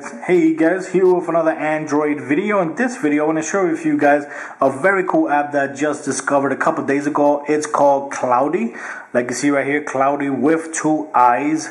Hey guys, here with another Android video. In this video, I want to share with you guys a very cool app that I just discovered a couple days ago. It's called Cloudii. Like you see right here, Cloudii with two eyes.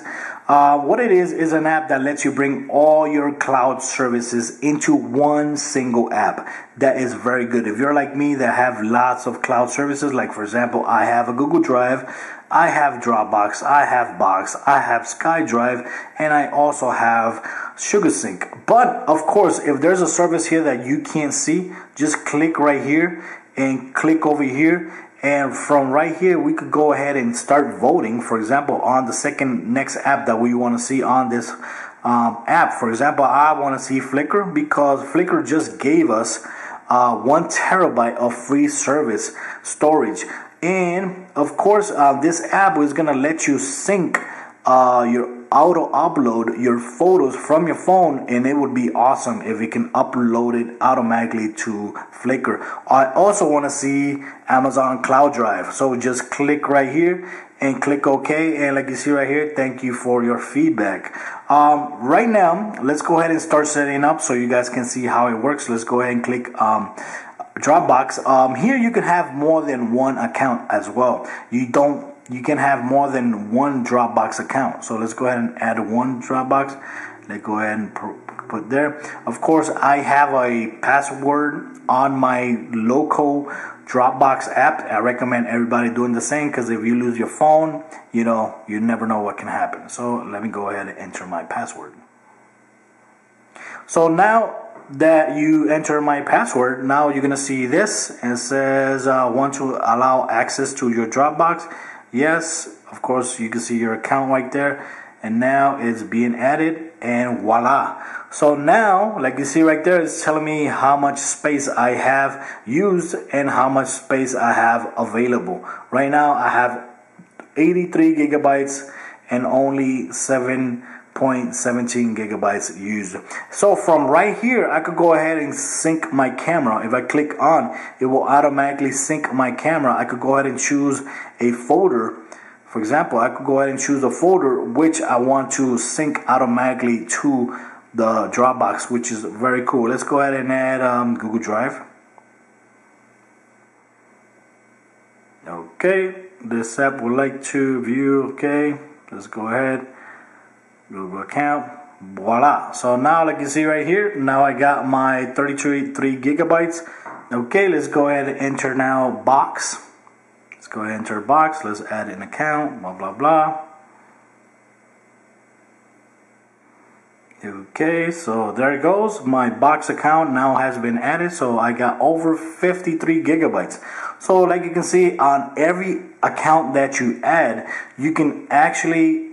Uh, what it is, is an app that lets you bring all your cloud services into one single app. That is very good. If you're like me that have lots of cloud services, like for example, I have a Google Drive, I have Dropbox, I have Box, I have SkyDrive, and I also have SugarSync. But of course, if there's a service here that you can't see, just click right here and click over here. And from right here, we could go ahead and start voting. For example, on the second next app that we want to see on this um, app. For example, I want to see Flickr because Flickr just gave us uh, one terabyte of free service storage. And of course, uh, this app is gonna let you sync uh, your auto upload your photos from your phone, and it would be awesome if it can upload it automatically to Flickr. I also want to see Amazon Cloud Drive, so just click right here and click OK. And like you see right here, thank you for your feedback. Um, right now, let's go ahead and start setting up so you guys can see how it works. Let's go ahead and click um, Dropbox. Um, here you can have more than one account as well. You don't. You can have more than one Dropbox account. So let's go ahead and add one Dropbox. Let's go ahead and put there. Of course, I have a password on my local Dropbox app. I recommend everybody doing the same because if you lose your phone, you know, you never know what can happen. So let me go ahead and enter my password. So now that you enter my password, now you're gonna see this. It says uh, want to allow access to your Dropbox. Yes, of course you can see your account right there. And now it's being added and voila. So now, like you see right there, it's telling me how much space I have used and how much space I have available. Right now I have 83 gigabytes and only 7 0.17 gigabytes used. So from right here, I could go ahead and sync my camera. If I click on, it will automatically sync my camera. I could go ahead and choose a folder. For example, I could go ahead and choose a folder which I want to sync automatically to the Dropbox, which is very cool. Let's go ahead and add um, Google Drive. Okay, this app would like to view. Okay, let's go ahead. Google account. Voila. So now, like you see right here, now I got my 33 3 gigabytes. Okay, let's go ahead and enter now box. Let's go ahead and enter box. Let's add an account. Blah blah blah. Okay, so there it goes. My box account now has been added. So I got over 53 gigabytes. So like you can see on every account that you add, you can actually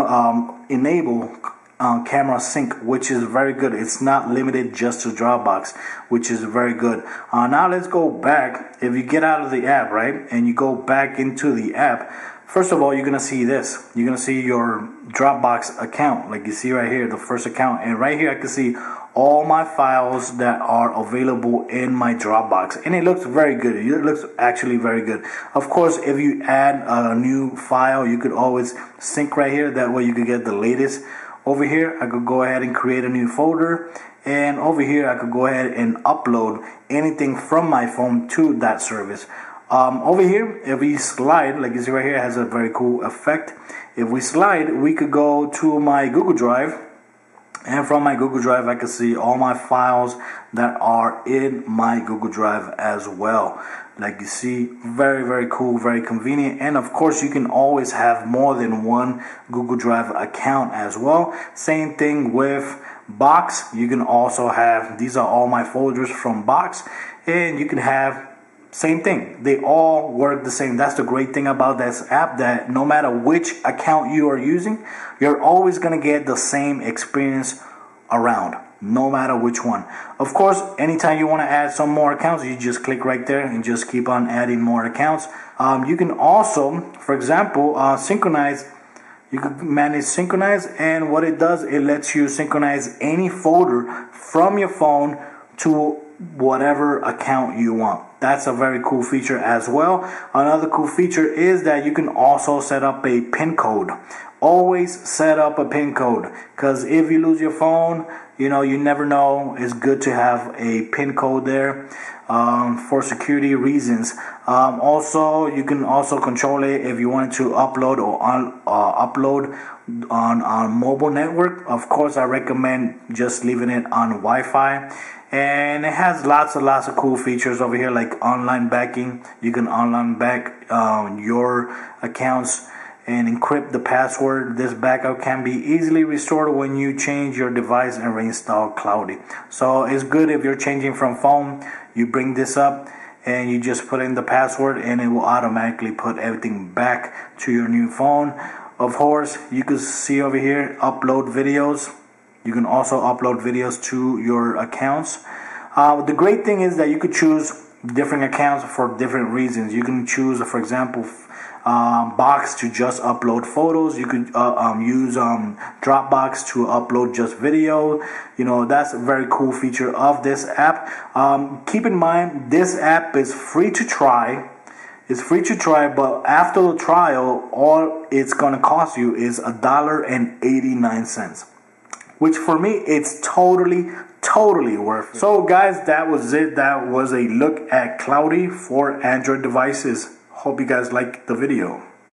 um, enable uh, camera sync, which is very good. It's not limited just to Dropbox, which is very good. Uh, now let's go back. If you get out of the app, right, and you go back into the app, first of all, you're gonna see this. You're gonna see your Dropbox account, like you see right here, the first account, and right here I can see all my files that are available in my Dropbox and it looks very good. It looks actually very good. Of course if you add a new file you could always sync right here. That way you could get the latest. Over here I could go ahead and create a new folder. And over here I could go ahead and upload anything from my phone to that service. Um, over here if we slide like you see right here has a very cool effect. If we slide we could go to my Google Drive and from my Google Drive, I can see all my files that are in my Google Drive as well. Like you see, very, very cool, very convenient. And of course, you can always have more than one Google Drive account as well. Same thing with Box. You can also have, these are all my folders from Box. And you can have same thing. They all work the same. That's the great thing about this app that no matter which account you are using, you're always going to get the same experience around no matter which one. Of course, anytime you want to add some more accounts, you just click right there and just keep on adding more accounts. Um, you can also, for example, uh, synchronize. You can manage synchronize, and what it does, it lets you synchronize any folder from your phone to whatever account you want. That's a very cool feature as well. Another cool feature is that you can also set up a pin code. Always set up a pin code because if you lose your phone you know you never know. It's good to have a pin code there um, for security reasons. Um, also you can also control it if you want to upload or un- uh, upload on on mobile network. Of course i recommend just leaving it on wi-fi. And it has lots and lots of cool features over here like online backing you can online back um, your accounts and encrypt the password. This backup can be easily restored when you change your device and reinstall Cloudii. So it's good if you're changing from phone, you bring this up and you just put in the password and it will automatically put everything back to your new phone. Of course, you can see over here upload videos. You can also upload videos to your accounts. Uh, the great thing is that you could choose different accounts for different reasons. You can choose, for example, um, box to just upload photos. You could uh, um, use um, Dropbox to upload just video. You know, that's a very cool feature of this app. Um, keep in mind, this app is free to try. It's free to try, but after the trial, all it's gonna cost you is a dollar and eighty nine cents, which for me it's totally, totally worth it. So, guys, that was it. That was a look at Cloudii for Android devices. Hope you guys like the video.